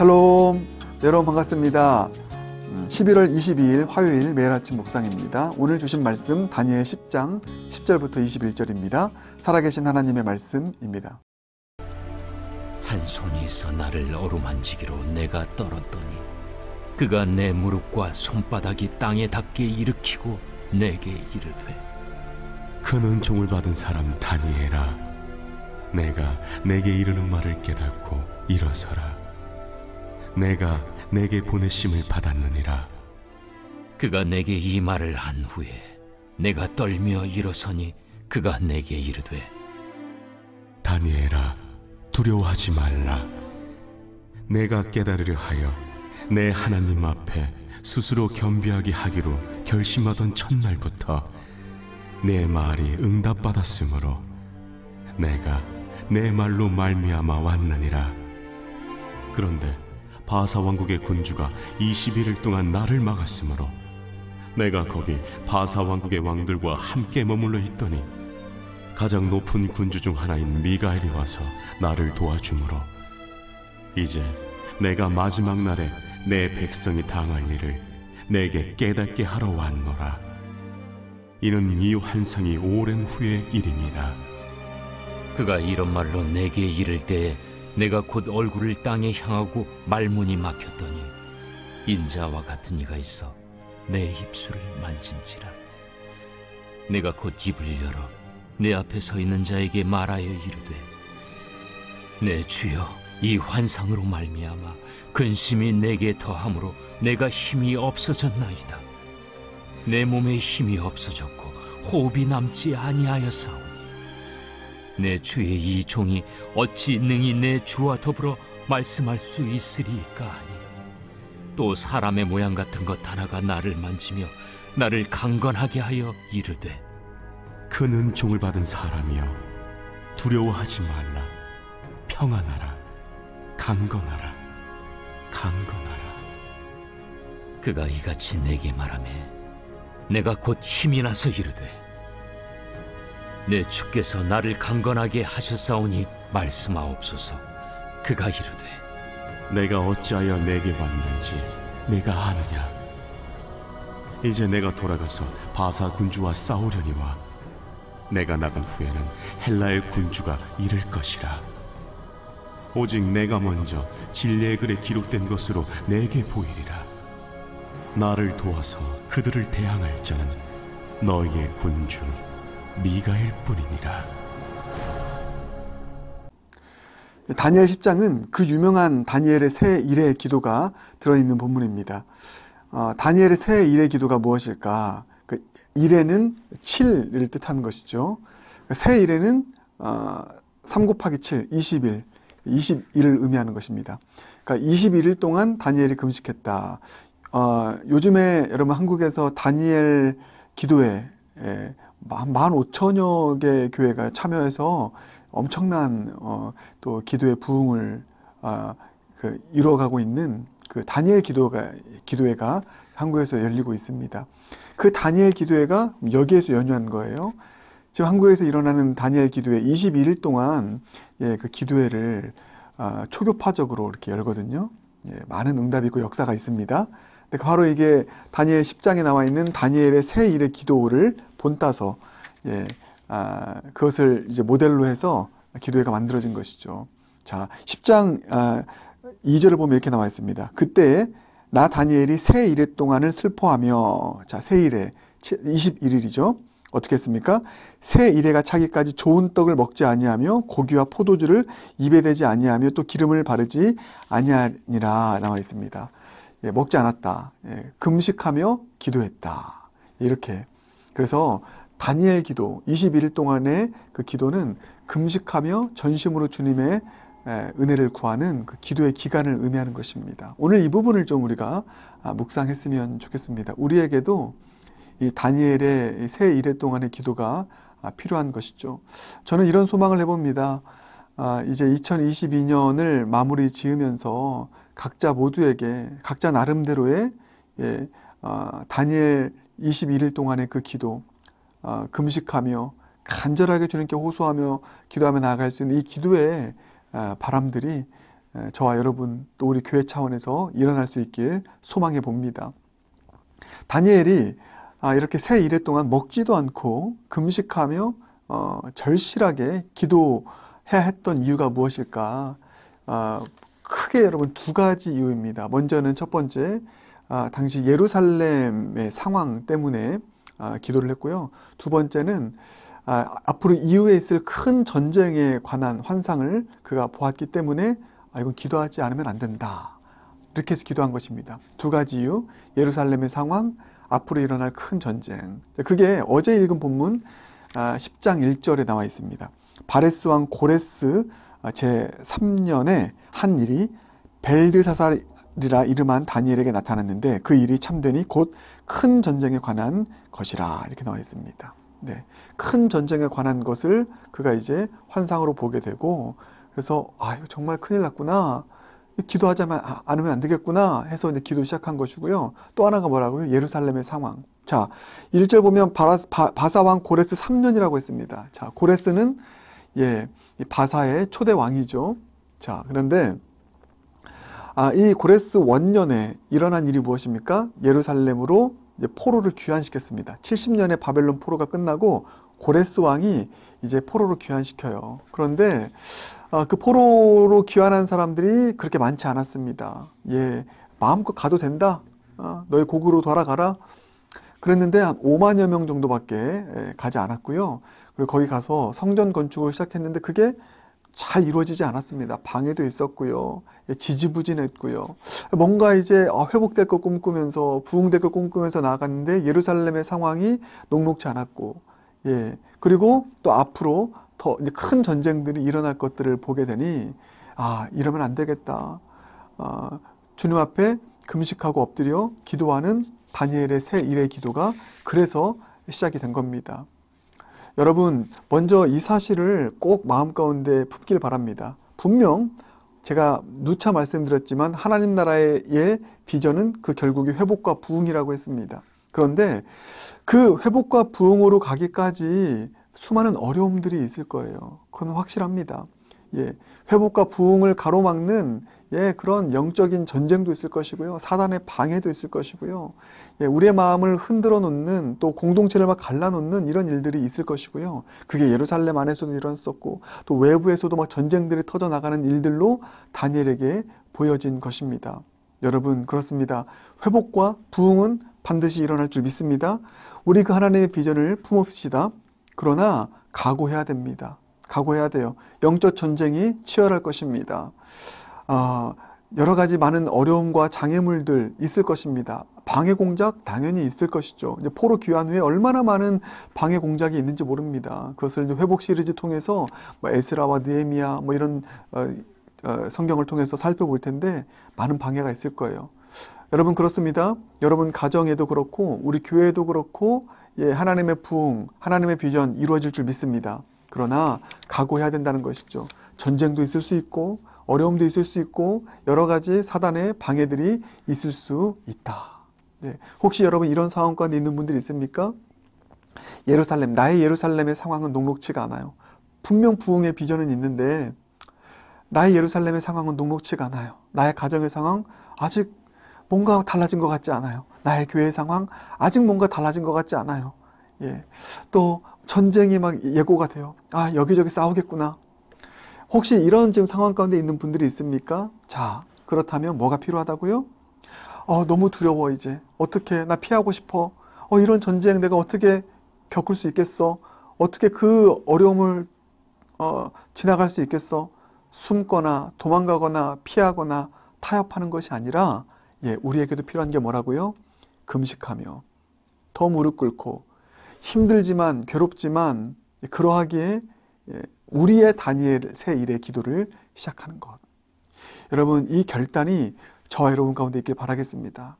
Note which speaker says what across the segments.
Speaker 1: 샬롬 여러분 반갑습니다. 11월 22일 화요일 매일 아침 묵상입니다. 오늘 주신 말씀 다니엘 10장 10절부터 21절입니다. 살아계신 하나님의 말씀입니다.
Speaker 2: 한 손이 있어 나를 어루만지기로 내가 떨었더니 그가 내 무릎과 손바닥이 땅에 닿게 일으키고 내게 이르되
Speaker 3: 큰 은총을 받은 사람 다니엘아 내가 내게 이르는 말을 깨닫고 일어서라 내가 내게 보내심을 받았느니라.
Speaker 2: 그가 내게 이 말을 한 후에 내가 떨며 일어서니 그가 내게 이르되
Speaker 3: 다니엘아 두려워하지 말라. 내가 깨달으려 하여 내 하나님 앞에 스스로 겸비하게 하기로 결심하던 첫날부터 내 말이 응답받았으므로 내가 내 말로 말미암아 왔느니라. 그런데 바사 왕국의 군주가 21일 동안 나를 막았으므로 내가 거기 바사 왕국의 왕들과 함께 머물러 있더니 가장 높은 군주 중 하나인 미가엘이 와서 나를 도와주므로 이제 내가 마지막 날에 내 백성이 당할 일을 내게 깨닫게 하러 왔노라. 이는 이 환상이 오랜 후의 일임이라
Speaker 2: 그가 이런 말로 내게 이를 때에 내가 곧 얼굴을 땅에 향하고 말문이 막혔더니 인자와 같은 이가 있어 내 입술을 만진지라. 내가 곧 입을 열어 내 앞에 서 있는 자에게 말하여 이르되 내 주여 이 환상으로 말미암아 근심이 내게 더함으로 내가 힘이 없어졌나이다. 내 몸에 힘이 없어졌고 호흡이 남지 아니하였사오니 내 주의 이 종이 어찌 능히 내 주와 더불어 말씀할 수 있으리까 하니? 또 사람의 모양 같은 것 하나가 나를 만지며 나를 강건하게 하여 이르되
Speaker 3: 큰 은총을 받은 사람이여 두려워하지 말라. 평안하라. 강건하라. 강건하라.
Speaker 2: 그가 이같이 내게 말하매 내가 곧 힘이 나서 이르되 내 주께서 나를 강건하게 하셨사오니 말씀하옵소서. 그가 이르되
Speaker 3: 내가 어찌하여 내게 왔는지 내가 아느냐? 이제 내가 돌아가서 바사 군주와 싸우려니와 내가 나간 후에는 헬라의 군주가 이를 것이라. 오직 내가 먼저 진리의 글에 기록된 것으로 내게 보이리라. 나를 도와서 그들을 대항할 자는 너희의 군주 미가일 뿐이니라.
Speaker 1: 다니엘 10장은 그 유명한 다니엘의 새 일의 기도가 들어있는 본문입니다. 어, 다니엘의 새 일의 기도가 무엇일까? 그 일에는 7을 뜻하는 것이죠. 새 일에는 어, 3 곱하기 7, 20일, 21을 의미하는 것입니다. 그러니까 21일 동안 다니엘이 금식했다. 어, 요즘에 여러분 한국에서 다니엘 기도회 예, 만 5천여 개 교회가 참여해서 엄청난 어, 또 기도의 부흥을 어, 그 이루어가고 있는 그 다니엘 기도가 기도회가 한국에서 열리고 있습니다. 그 다니엘 기도회가 여기에서 연유한 거예요. 지금 한국에서 일어나는 다니엘 기도회 21일 동안 예, 그 기도회를 어, 초교파적으로 이렇게 열거든요. 예, 많은 응답이 있고 역사가 있습니다. 바로 이게 다니엘 10장에 나와 있는 다니엘의 새 일의 기도를 본따서 예, 아, 그것을 이제 모델로 해서 기도회가 만들어진 것이죠. 자, 10장 아, 2절을 보면 이렇게 나와 있습니다. 그때 나 다니엘이 새 일의 동안을 슬퍼하며 자, 새 일에 21일이죠. 어떻게 했습니까? 새 일해가 차기까지 좋은 떡을 먹지 아니하며 고기와 포도주를 입에 대지 아니하며 또 기름을 바르지 아니하니라 나와 있습니다. 예, 먹지 않았다. 예, 금식하며 기도했다. 이렇게. 그래서 다니엘 기도 21일 동안의 그 기도는 금식하며 전심으로 주님의 은혜를 구하는 그 기도의 기간을 의미하는 것입니다. 오늘 이 부분을 좀 우리가 아, 묵상했으면 좋겠습니다. 우리에게도 이 다니엘의 새 일해 동안의 기도가 아, 필요한 것이죠. 저는 이런 소망을 해봅니다. 아, 이제 2022년을 마무리 지으면서 각자 모두에게 각자 나름대로의 예, 어, 다니엘 21일 동안의 그 기도, 어, 금식하며 간절하게 주님께 호소하며 기도하며 나아갈 수 있는 이 기도의 어, 바람들이 에, 저와 여러분 또 우리 교회 차원에서 일어날 수 있길 소망해 봅니다. 다니엘이 아, 이렇게 새 일해 동안 먹지도 않고 금식하며 어, 절실하게 기도해야 했던 이유가 무엇일까? 아, 크게 여러분 두 가지 이유입니다. 먼저는 첫 번째, 아, 당시 예루살렘의 상황 때문에 아, 기도를 했고요. 두 번째는 아, 앞으로 이후에 있을 큰 전쟁에 관한 환상을 그가 보았기 때문에 아, 이건 기도하지 않으면 안 된다. 이렇게 해서 기도한 것입니다. 두 가지 이유, 예루살렘의 상황, 앞으로 일어날 큰 전쟁. 그게 어제 읽은 본문 10장 아, 1절에 나와 있습니다. 바레스 왕 고레스 아, 제 3년에 한 일이 벨드사살이라 이름한 다니엘에게 나타났는데 그 일이 참되니 곧 큰 전쟁에 관한 것이라 이렇게 나와 있습니다. 네. 큰 전쟁에 관한 것을 그가 이제 환상으로 보게 되고 그래서 아 이거 정말 큰일 났구나 기도하지 아, 않으면 안 되겠구나 해서 이제 기도 시작한 것이고요. 또 하나가 뭐라고요? 예루살렘의 상황. 자, 1절 보면 바라, 바, 사왕 고레스 3년이라고 했습니다. 자, 고레스는 예, 바사의 초대 왕이죠. 자, 그런데 아, 이 고레스 원년에 일어난 일이 무엇입니까? 예루살렘으로 포로를 귀환시켰습니다. 70년에 바벨론 포로가 끝나고 고레스 왕이 이제 포로로 귀환시켜요. 그런데 어, 그 포로로 귀환한 사람들이 그렇게 많지 않았습니다. 예, 마음껏 가도 된다. 어, 너희 고국으로 돌아가라. 그랬는데 한 5만여 명 정도밖에 예, 가지 않았고요. 그리고 거기 가서 성전 건축을 시작했는데 그게 잘 이루어지지 않았습니다. 방해도 있었고요. 예, 지지부진했고요. 뭔가 이제 아, 회복될 것 꿈꾸면서 부흥될 것 꿈꾸면서 나갔는데 예루살렘의 상황이 녹록지 않았고, 예. 그리고 또 앞으로 더 큰 전쟁들이 일어날 것들을 보게 되니 아 이러면 안 되겠다. 아, 주님 앞에 금식하고 엎드려 기도하는 다니엘의 새 일의 기도가 그래서 시작이 된 겁니다. 여러분 먼저 이 사실을 꼭 마음 가운데 품길 바랍니다. 분명 제가 누차 말씀드렸지만 하나님 나라의 비전은 그 결국이 회복과 부흥이라고 했습니다. 그런데 그 회복과 부흥으로 가기까지 수많은 어려움들이 있을 거예요. 그건 확실합니다. 예, 회복과 부흥을 가로막는 예, 그런 영적인 전쟁도 있을 것이고요. 사단의 방해도 있을 것이고요. 예, 우리의 마음을 흔들어 놓는 또 공동체를 막 갈라 놓는 이런 일들이 있을 것이고요. 그게 예루살렘 안에서도 일어났었고 또 외부에서도 막 전쟁들이 터져 나가는 일들로 다니엘에게 보여진 것입니다. 여러분 그렇습니다. 회복과 부흥은 반드시 일어날 줄 믿습니다. 우리 그 하나님의 비전을 품읍시다. 그러나 각오해야 됩니다. 각오해야 돼요. 영적 전쟁이 치열할 것입니다. 어, 여러 가지 많은 어려움과 장애물들 있을 것입니다. 방해 공작 당연히 있을 것이죠. 이제 포로 귀환 후에 얼마나 많은 방해 공작이 있는지 모릅니다. 그것을 회복 시리즈 통해서 뭐 에스라와 느헤미야 뭐 이런 어, 어, 성경을 통해서 살펴볼 텐데 많은 방해가 있을 거예요. 여러분 그렇습니다. 여러분 가정에도 그렇고 우리 교회도 그렇고 예, 하나님의 부흥, 하나님의 비전 이루어질 줄 믿습니다. 그러나 각오해야 된다는 것이죠. 전쟁도 있을 수 있고 어려움도 있을 수 있고 여러 가지 사단의 방해들이 있을 수 있다. 네. 혹시 여러분 이런 상황 가운데 있는 분들이 있습니까? 예루살렘, 나의 예루살렘의 상황은 녹록치가 않아요. 분명 부흥의 비전은 있는데 나의 예루살렘의 상황은 녹록치가 않아요. 나의 가정의 상황 아직 뭔가 달라진 것 같지 않아요. 나의 교회 상황 아직 뭔가 달라진 것 같지 않아요. 예. 또 전쟁이 막 예고가 돼요. 아, 여기저기 싸우겠구나. 혹시 이런 지금 상황 가운데 있는 분들이 있습니까? 자, 그렇다면 뭐가 필요하다고요? 어, 너무 두려워, 이제. 어떻게, 나 피하고 싶어. 어, 이런 전쟁 내가 어떻게 겪을 수 있겠어? 어떻게 그 어려움을, 어, 지나갈 수 있겠어? 숨거나 도망가거나 피하거나 타협하는 것이 아니라, 예, 우리에게도 필요한 게 뭐라고요? 금식하며 더 무릎 꿇고 힘들지만 괴롭지만 그러하기에 예, 우리의 다니엘 새 일의 기도를 시작하는 것. 여러분 이 결단이 저와 여러분 가운데 있길 바라겠습니다.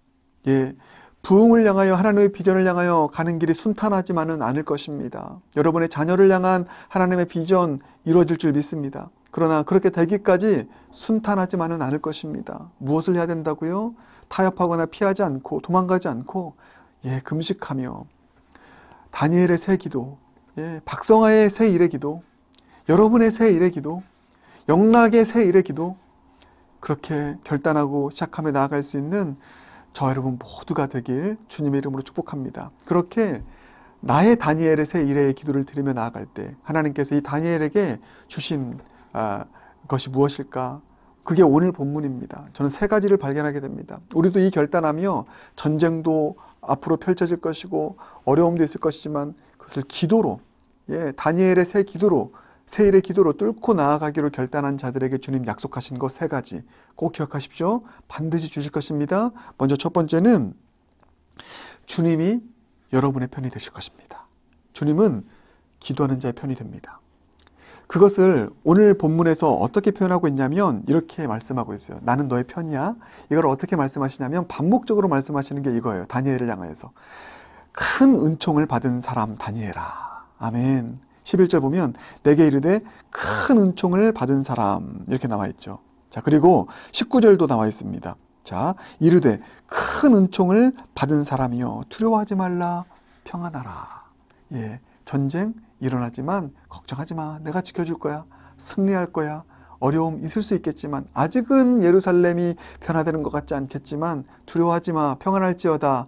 Speaker 1: 예, 부흥을 향하여 하나님의 비전을 향하여 가는 길이 순탄하지만은 않을 것입니다. 여러분의 자녀를 향한 하나님의 비전 이루어질 줄 믿습니다. 그러나 그렇게 되기까지 순탄하지만은 않을 것입니다. 무엇을 해야 된다고요? 타협하거나 피하지 않고 도망가지 않고 예, 금식하며 다니엘의 새 기도, 예, 박성아의 새 일의 기도, 여러분의 새 일의 기도, 영락의 새 일의 기도, 그렇게 결단하고 시작하며 나아갈 수 있는 저 여러분 모두가 되길 주님의 이름으로 축복합니다. 그렇게 나의 다니엘의 새 일의 기도를 드리며 나아갈 때 하나님께서 이 다니엘에게 주신 아, 것이 무엇일까? 그게 오늘 본문입니다. 저는 세 가지를 발견하게 됩니다. 우리도 이 결단하며 전쟁도 앞으로 펼쳐질 것이고 어려움도 있을 것이지만 그것을 기도로 예, 다니엘의 새 기도로 새 일의 기도로 뚫고 나아가기로 결단한 자들에게 주님 약속하신 것 세 가지 꼭 기억하십시오. 반드시 주실 것입니다. 먼저 첫 번째는 주님이 여러분의 편이 되실 것입니다. 주님은 기도하는 자의 편이 됩니다. 그것을 오늘 본문에서 어떻게 표현하고 있냐면 이렇게 말씀하고 있어요. 나는 너의 편이야. 이걸 어떻게 말씀하시냐면 반복적으로 말씀하시는 게 이거예요. 다니엘을 향하여서. 큰 은총을 받은 사람 다니엘아. 아멘. 11절 보면 내게 이르되 큰 은총을 받은 사람 이렇게 나와 있죠. 자, 그리고 19절도 나와 있습니다. 자, 이르되 큰 은총을 받은 사람이여 두려워하지 말라 평안하라. 예. 전쟁 일어나지만 걱정하지 마. 내가 지켜줄 거야. 승리할 거야. 어려움 있을 수 있겠지만 아직은 예루살렘이 변화되는 것 같지 않겠지만 두려워하지 마. 평안할지어다.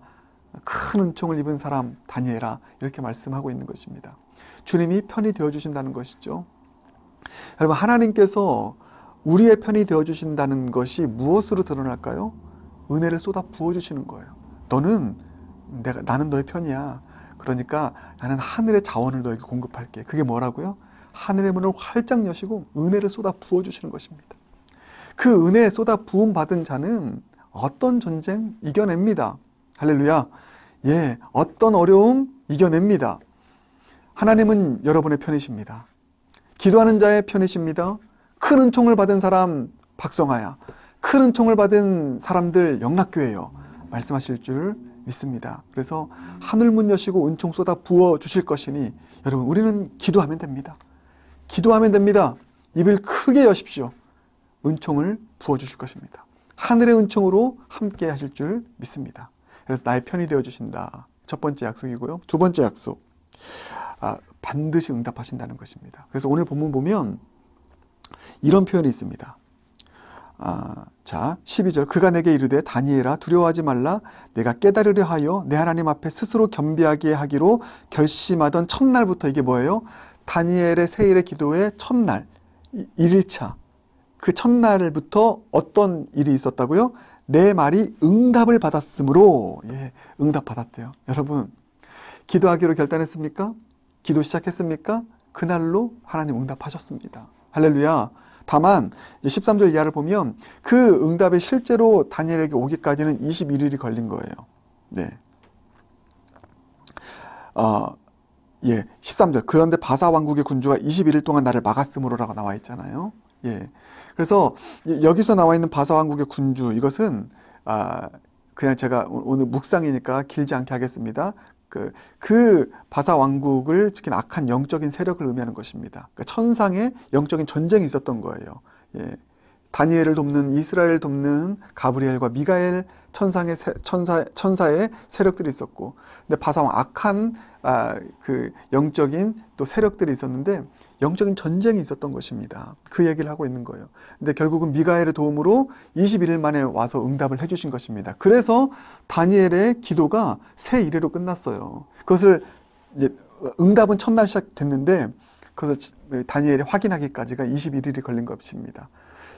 Speaker 1: 큰 은총을 입은 사람 다니엘아 이렇게 말씀하고 있는 것입니다. 주님이 편이 되어 주신다는 것이죠. 여러분 하나님께서 우리의 편이 되어 주신다는 것이 무엇으로 드러날까요? 은혜를 쏟아 부어 주시는 거예요. 너는 내가 나는 너의 편이야. 그러니까 나는 하늘의 자원을 너에게 공급할게. 그게 뭐라고요? 하늘의 문을 활짝 여시고 은혜를 쏟아 부어 주시는 것입니다. 그 은혜 쏟아 부음 받은 자는 어떤 전쟁 이겨냅니다. 할렐루야. 예, 어떤 어려움 이겨냅니다. 하나님은 여러분의 편이십니다. 기도하는 자의 편이십니다. 큰 은총을 받은 사람 박성하야. 큰 은총을 받은 사람들 영락교회요. 말씀하실 줄 믿습니다. 그래서 하늘 문 여시고 은총 쏟아 부어 주실 것이니 여러분 우리는 기도하면 됩니다. 기도하면 됩니다. 입을 크게 여십시오. 은총을 부어 주실 것입니다. 하늘의 은총으로 함께 하실 줄 믿습니다. 그래서 나의 편이 되어 주신다. 첫 번째 약속이고요. 두 번째 약속. 아, 반드시 응답하신다는 것입니다. 그래서 오늘 본문 보면 이런 표현이 있습니다. 아, 자, 12절. 그가 내게 이르되 다니엘아 두려워하지 말라. 내가 깨달으려 하여 내 하나님 앞에 스스로 겸비하게 하기로 결심하던 첫날부터 이게 뭐예요? 다니엘의 세일의 기도의 첫날, 1일차. 그 첫날부터 어떤 일이 있었다고요? 내 말이 응답을 받았으므로, 예, 응답 받았대요. 여러분, 기도하기로 결단했습니까? 기도 시작했습니까? 그날로 하나님 응답하셨습니다. 할렐루야. 다만 13절 이하를 보면 그 응답이 실제로 다니엘에게 오기까지는 21일이 걸린 거예요. 네. 어, 예, 13절. 그런데 바사 왕국의 군주가 21일 동안 나를 막았으므로라고 나와 있잖아요. 예. 그래서 여기서 나와 있는 바사 왕국의 군주 이것은 아 그냥 제가 오늘 묵상이니까 길지 않게 하겠습니다. 그, 그 바사 왕국을 지킨 악한 영적인 세력을 의미하는 것입니다. 그러니까 천상의 영적인 전쟁이 있었던 거예요. 예. 다니엘을 돕는 이스라엘을 돕는 가브리엘과 미가엘 천상의 세, 천사 천사의 세력들이 있었고, 근데 바사왕 악한 아, 그 영적인 또 세력들이 있었는데 영적인 전쟁이 있었던 것입니다. 그 얘기를 하고 있는 거예요. 근데 결국은 미가엘의 도움으로 21일 만에 와서 응답을 해주신 것입니다. 그래서 다니엘의 기도가 새 이래로 끝났어요. 그것을 응답은 첫날 시작됐는데 그것을 다니엘이 확인하기까지가 21일이 걸린 것입니다.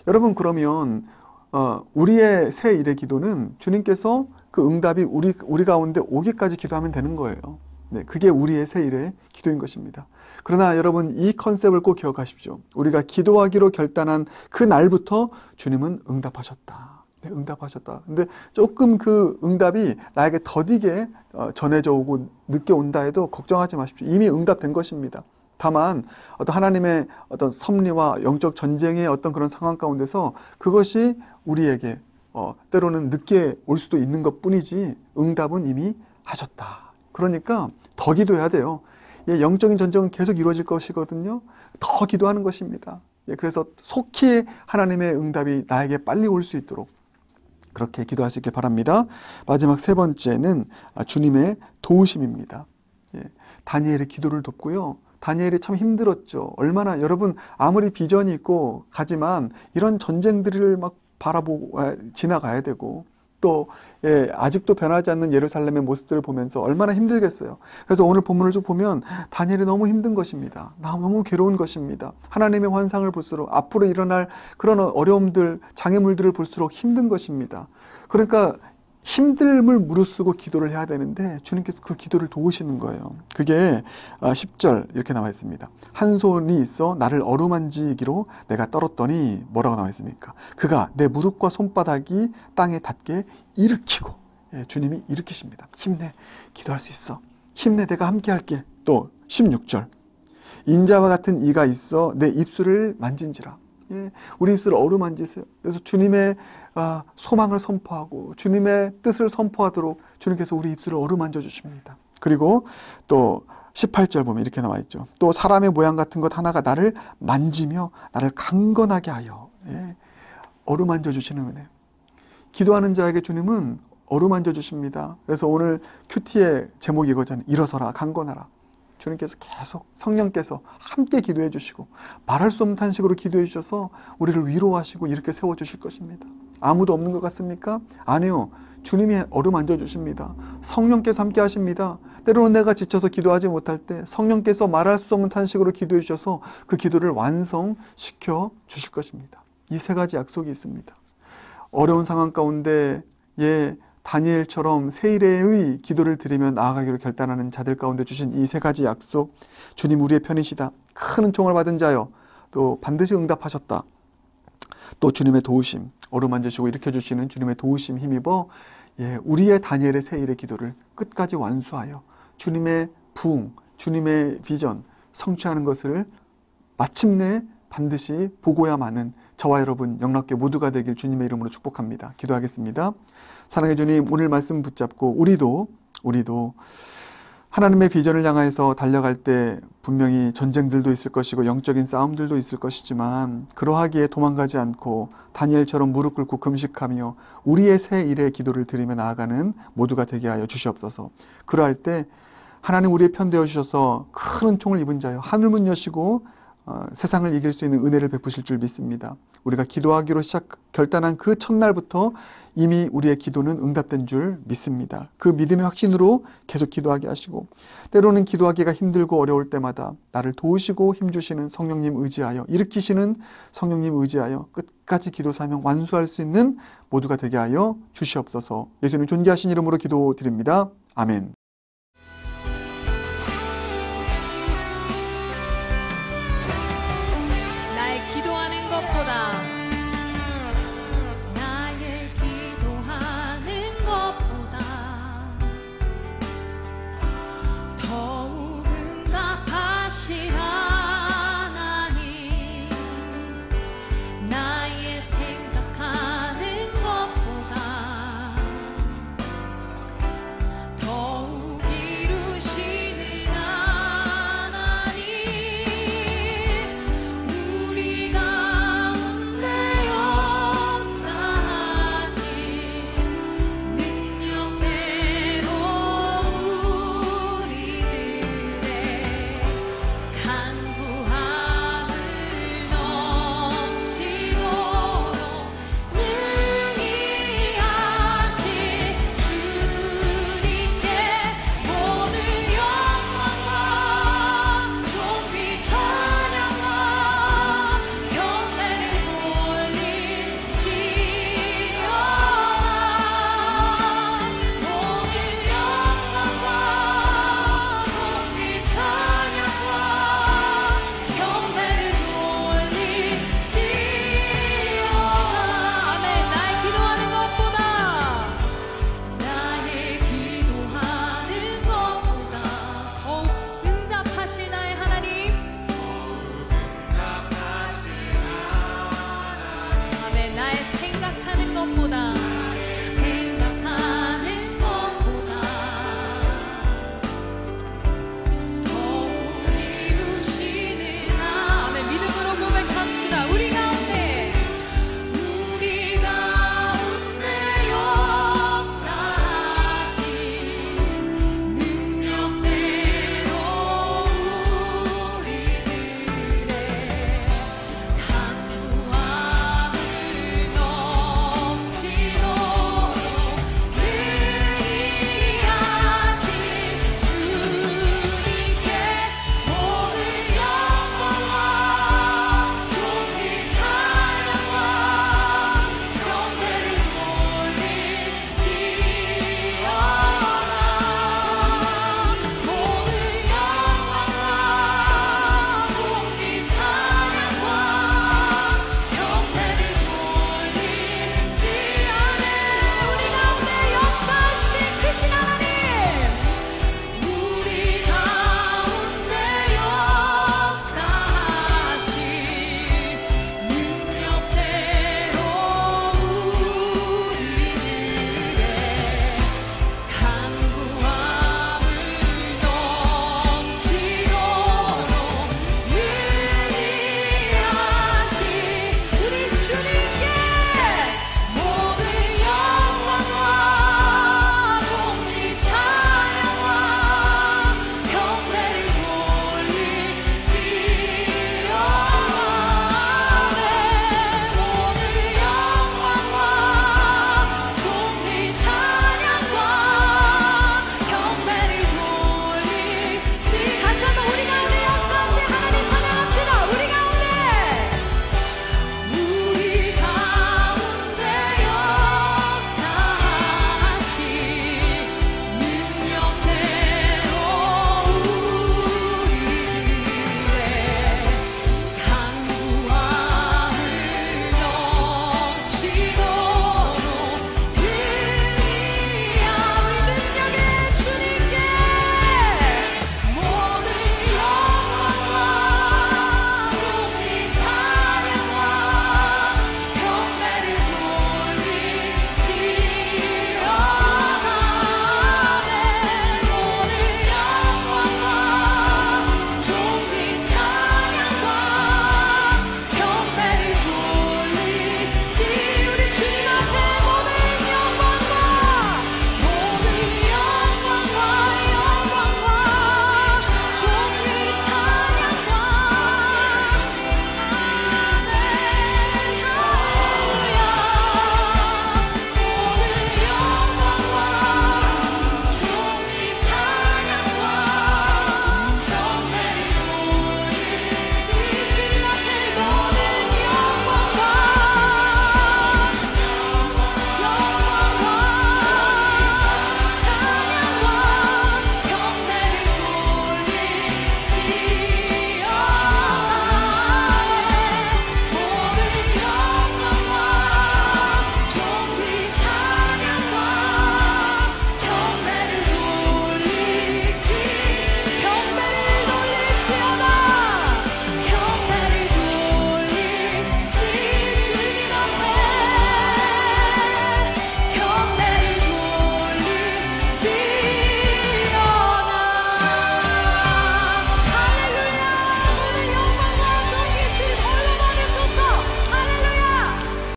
Speaker 1: 여러분 그러면 어, 우리의 새 일의 기도는 주님께서 그 응답이 우리 우리 가운데 오기까지 기도하면 되는 거예요. 네, 그게 우리의 새 일의 기도인 것입니다. 그러나 여러분 이 컨셉을 꼭 기억하십시오. 우리가 기도하기로 결단한 그 날부터 주님은 응답하셨다. 네, 응답하셨다. 근데 조금 그 응답이 나에게 더디게 어, 전해져 오고 늦게 온다 해도 걱정하지 마십시오. 이미 응답된 것입니다. 다만 어떤 하나님의 어떤 섭리와 영적 전쟁의 어떤 그런 상황 가운데서 그것이 우리에게 어, 때로는 늦게 올 수도 있는 것 뿐이지 응답은 이미 하셨다. 그러니까 더 기도해야 돼요. 예, 영적인 전쟁은 계속 이루어질 것이거든요. 더 기도하는 것입니다. 예, 그래서 속히 하나님의 응답이 나에게 빨리 올 수 있도록 그렇게 기도할 수 있길 바랍니다. 마지막 세 번째는 아, 주님의 도우심입니다. 예, 다니엘의 기도를 돕고요. 다니엘이 참 힘들었죠. 얼마나 여러분 아무리 비전이 있고 가지만 이런 전쟁들을 막 바라보고 아, 지나가야 되고 또 예, 아직도 변하지 않는 예루살렘의 모습들을 보면서 얼마나 힘들겠어요. 그래서 오늘 본문을 쭉 보면 다니엘이 너무 힘든 것입니다. 너무 괴로운 것입니다. 하나님의 환상을 볼수록 앞으로 일어날 그런 어려움들, 장애물들을 볼수록 힘든 것입니다. 그러니까 힘듦을 무릅쓰고 기도를 해야 되는데 주님께서 그 기도를 도우시는 거예요. 그게 10절 이렇게 나와 있습니다. 한 손이 있어 나를 어루만지기로 내가 떨었더니 뭐라고 나와 있습니까? 그가 내 무릎과 손바닥이 땅에 닿게 일으키고 예, 주님이 일으키십니다. 힘내 기도할 수 있어. 힘내 내가 함께 할게. 또 16절 인자와 같은 이가 있어 내 입술을 만진지라. 예, 우리 입술을 어루만지세요. 그래서 주님의 아, 소망을 선포하고 주님의 뜻을 선포하도록 주님께서 우리 입술을 어루만져 주십니다. 그리고 또 18절 보면 이렇게 나와 있죠. 또 사람의 모양 같은 것 하나가 나를 만지며 나를 강건하게 하여 예, 어루만져 주시는 은혜. 기도하는 자에게 주님은 어루만져 주십니다. 그래서 오늘 큐티의 제목이 이거잖아요. 일어서라 강건하라. 주님께서 계속 성령께서 함께 기도해 주시고 말할 수 없는 탄식으로 기도해 주셔서 우리를 위로하시고 이렇게 세워 주실 것입니다. 아무도 없는 것 같습니까? 아니요. 주님이 어루만져 주십니다. 성령께서 함께 하십니다. 때로는 내가 지쳐서 기도하지 못할 때 성령께서 말할 수 없는 탄식으로 기도해 주셔서 그 기도를 완성시켜 주실 것입니다. 이 세 가지 약속이 있습니다. 어려운 상황 가운데 예, 다니엘처럼 세일의 기도를 드리며 나아가기로 결단하는 자들 가운데 주신 이 세 가지 약속 주님 우리의 편이시다. 큰 은총을 받은 자여 또 반드시 응답하셨다. 또 주님의 도우심 어루만지시고 일으켜 주시는 주님의 도우심 힘입어 예, 우리의 다니엘의 세일의 기도를 끝까지 완수하여 주님의 부흥, 주님의 비전 성취하는 것을 마침내 반드시 보고야 마는 저와 여러분 영락교 모두가 되길 주님의 이름으로 축복합니다. 기도하겠습니다. 사랑해 주님 오늘 말씀 붙잡고 우리도 우리도 하나님의 비전을 향해서 달려갈 때 분명히 전쟁들도 있을 것이고 영적인 싸움들도 있을 것이지만 그러하기에 도망가지 않고 다니엘처럼 무릎 꿇고 금식하며 우리의 새 일의 기도를 드리며 나아가는 모두가 되게 하여 주시옵소서. 그러할 때 하나님 우리의 편 되어 주셔서 큰 은총을 입은 자여 하늘문 여시고 어, 세상을 이길 수 있는 은혜를 베푸실 줄 믿습니다. 우리가 기도하기로 시작 결단한 그 첫날부터 이미 우리의 기도는 응답된 줄 믿습니다. 그 믿음의 확신으로 계속 기도하게 하시고 때로는 기도하기가 힘들고 어려울 때마다 나를 도우시고 힘 주시는 성령님 의지하여 일으키시는 성령님 의지하여 끝까지 기도 사명 완수할 수 있는 모두가 되게 하여 주시옵소서. 예수님 존귀하신 이름으로 기도드립니다. 아멘.